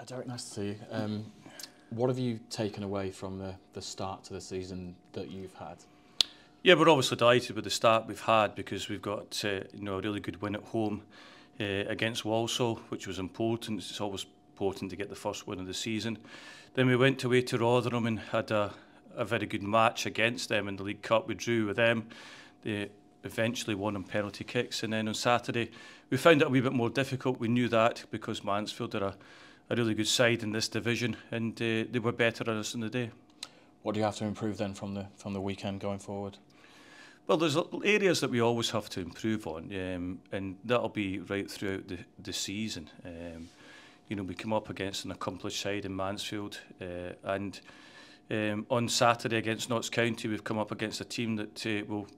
Uh, Derek, nice to see you. Um, what have you taken away from the, the start to the season that you've had? Yeah, we're obviously delighted with the start we've had because we've got uh, you know a really good win at home uh, against Walsall, which was important. It's always important to get the first win of the season. Then we went away to Rotherham and had a, a very good match against them in the League Cup. We drew with them. They eventually won on penalty kicks, and then on Saturday we found it a wee bit more difficult. We knew that because Mansfield are a a really good side in this division, and uh, they were better than us in the day. What do you have to improve then from the from the weekend going forward? Well, there's areas that we always have to improve on, um, and that'll be right throughout the, the season. Um, you know, we come up against an accomplished side in Mansfield, uh, and um, on Saturday against Notts County, we've come up against a team that uh, will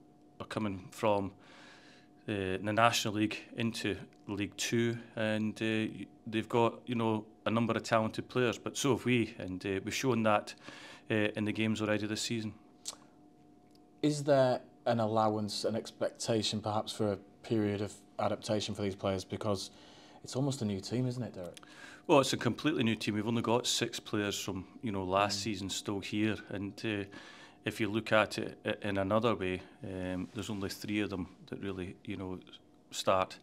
are coming from uh, the National League into League Two, and uh, they've got you know a number of talented players, but so have we, and uh, we've shown that uh, in the games already this season. Is there an allowance, an expectation perhaps for a period of adaptation for these players because it's almost a new team, isn't it, Derek? Well, it's a completely new team. We've only got six players from you know last mm. season still here, and uh, if you look at it in another way, um, there's only three of them that really you know start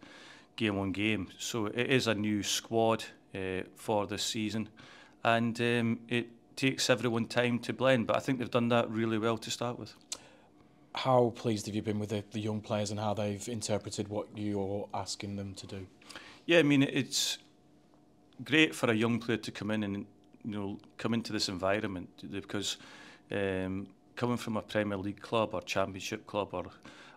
game on game. So it is a new squad uh, for this season, and um, it takes everyone time to blend. But I think they've done that really well to start with how pleased have you been with the, the young players and how they've interpreted what you're asking them to do? Yeah, I mean it's great for a young player to come in and you know come into this environment because um, coming from a Premier League club or Championship club or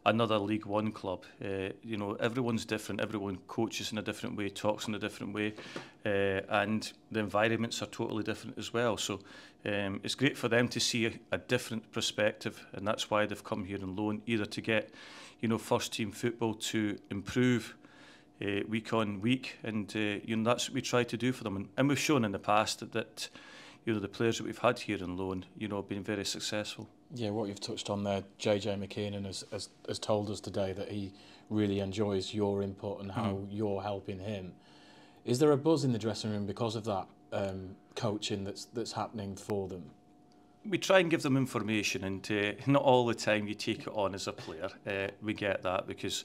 another League One club, uh, you know, everyone's different. Everyone coaches in a different way, talks in a different way, uh, and the environments are totally different as well. So um, it's great for them to see a, a different perspective, and that's why they've come here on loan, either to get, you know, first team football to improve. Uh, week on week, and uh, you know that's what we try to do for them, and, and we've shown in the past that, that you know the players that we've had here on loan, you know, have been very successful. Yeah, what you've touched on there, JJ McKiernan has, has, has told us today that he really enjoys your input and how mm. you're helping him. Is there a buzz in the dressing room because of that um, coaching that's that's happening for them? We try and give them information, and uh, not all the time you take it on as a player. Uh, we get that because,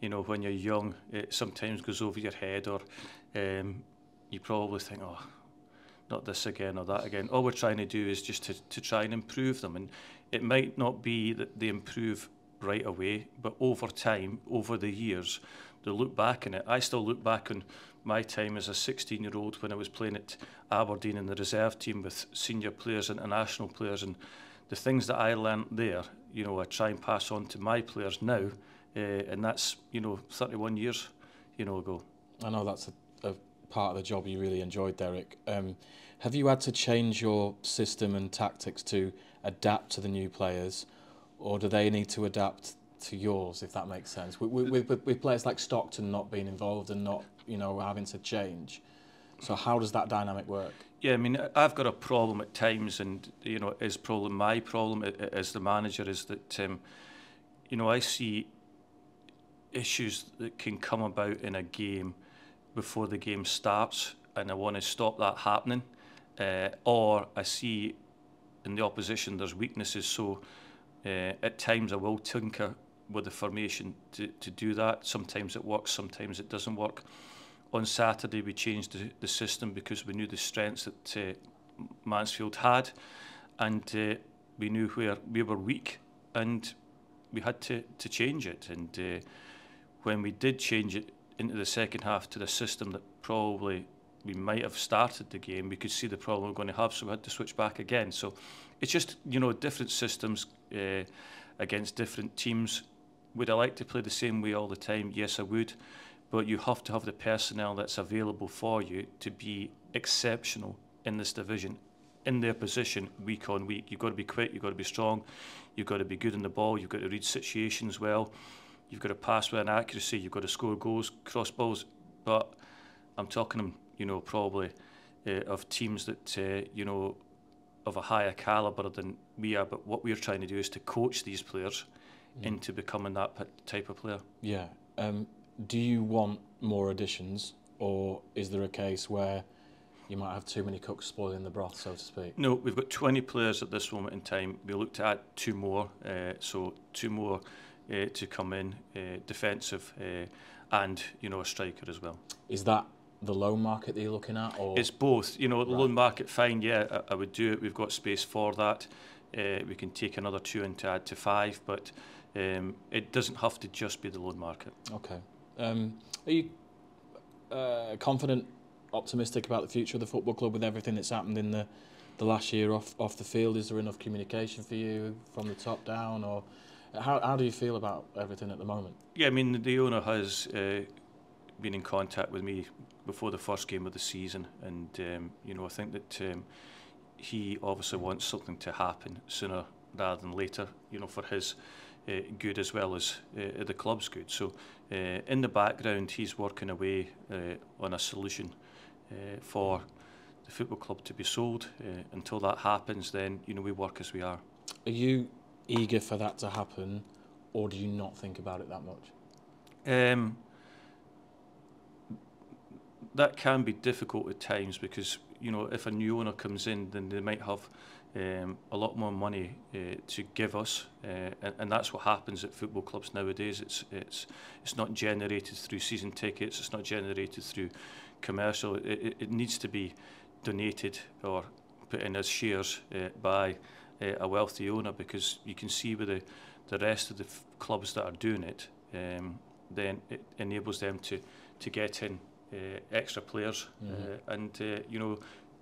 you know, when you're young, it sometimes goes over your head, or um, you probably think, oh, not this again or that again. All we're trying to do is just to, to try and improve them. And it might not be that they improve right away, but over time, over the years, they look back on it. I still look back on my time as a 16 year old when I was playing at Aberdeen in the reserve team with senior players, international players, and the things that I learnt there, you know, I try and pass on to my players now, uh, and that's, you know, 31 years, you know, ago. I know that's a, part of the job you really enjoyed, Derek. Um, have you had to change your system and tactics to adapt to the new players, or do they need to adapt to yours, if that makes sense? With, with, with players like Stockton not being involved and not, you know, having to change. So how does that dynamic work? Yeah, I mean, I've got a problem at times, and you know, is probably my problem as the manager is that, um, you know, I see issues that can come about in a game before the game starts, and I want to stop that happening. Uh, or I see in the opposition there's weaknesses, so uh, at times I will tinker with the formation to, to do that. Sometimes it works, sometimes it doesn't work. On Saturday we changed the, the system because we knew the strengths that uh, Mansfield had, and uh, we knew where we were weak, and we had to, to change it. And uh, when we did change it, into the second half to the system that probably we might have started the game, we could see the problem we're going to have, so we had to switch back again. So it's just, you know, different systems uh, against different teams. Would I like to play the same way all the time? Yes, I would. But you have to have the personnel that's available for you to be exceptional in this division, in their position week on week. You've got to be quick, you've got to be strong, you've got to be good in the ball, you've got to read situations well you've got to pass with an accuracy, you've got to score goals, cross balls. But I'm talking, you know, probably uh, of teams that, uh, you know, of a higher calibre than we are. But what we're trying to do is to coach these players mm. into becoming that type of player. Yeah. Um, do you want more additions, or is there a case where you might have too many cooks spoiling the broth, so to speak? No, we've got 20 players at this moment in time. We look to add two more, uh, so two more uh, to come in, uh, defensive uh, and you know a striker as well. Is that the loan market that you're looking at, or It's both. You know, the Right. loan market, fine, yeah, I, I would do it. We've got space for that. Uh, we can take another two and to add to five, but um, it doesn't have to just be the loan market. okay? Um, are you uh, confident, optimistic about the future of the football club with everything that's happened in the the last year off off the field? Is there enough communication for you from the top down, or how how do you feel about everything at the moment? Yeah, I mean, the owner has uh, been in contact with me before the first game of the season, and um, you know, I think that um, he obviously wants something to happen sooner rather than later. You know, for his uh, good as well as uh, the club's good. So, uh, in the background, he's working away uh, on a solution uh, for the football club to be sold. Uh, until that happens, then you know we work as we are. Are you eager for that to happen, or do you not think about it that much? Um, that can be difficult at times because you know if a new owner comes in, then they might have um, a lot more money uh, to give us, uh, and, and that's what happens at football clubs nowadays. It's it's it's not generated through season tickets. It's not generated through commercial. It, it, it needs to be donated or put in as shares uh, by uh, a wealthy owner because you can see with the, the rest of the clubs that are doing it, um, then it enables them to, to get in uh, extra players. Mm -hmm. uh, and, uh, you know,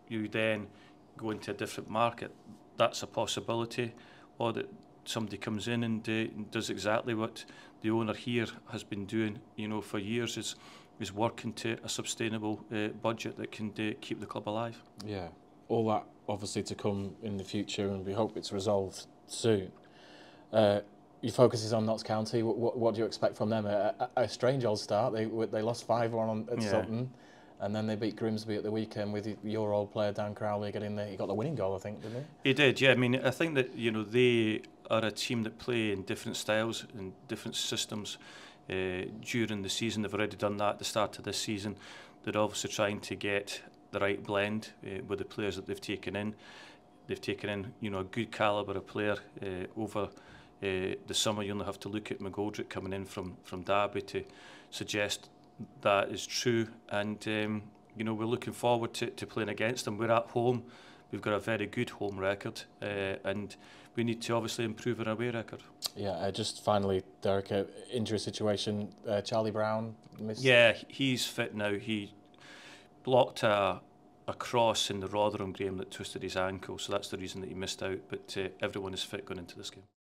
you then go into a different market. That's a possibility. Or that somebody comes in and uh, does exactly what the owner here has been doing, you know, for years is is working to a sustainable uh, budget that can uh, keep the club alive. Yeah. All that obviously to come in the future, and we hope it's resolved soon. Uh, your focus is on Notts County. What, what, what do you expect from them? A, a, a strange old start. They they lost five one on at Yeah. Sutton, and then they beat Grimsby at the weekend with your old player Dan Crowley getting the he got the winning goal, I think, didn't he? He did, yeah. I mean, I think that you know they are a team that play in different styles and different systems uh, during the season. They've already done that at the start of this season. They're obviously trying to get the right blend uh, with the players that they've taken in. They've taken in, you know, a good calibre of player uh, over uh, the summer. You only have to look at McGoldrick coming in from from Derby to suggest that is true. And um, you know, we're looking forward to, to playing against them. We're at home. We've got a very good home record, uh, and we need to obviously improve our away record. Yeah, uh, just finally, Derek, uh, injury situation. Uh, Charlie Brown missed. Yeah, he's fit now. He blocked a, a cross in the Rotherham game that twisted his ankle, so that's the reason that he missed out. But uh, everyone is fit going into this game.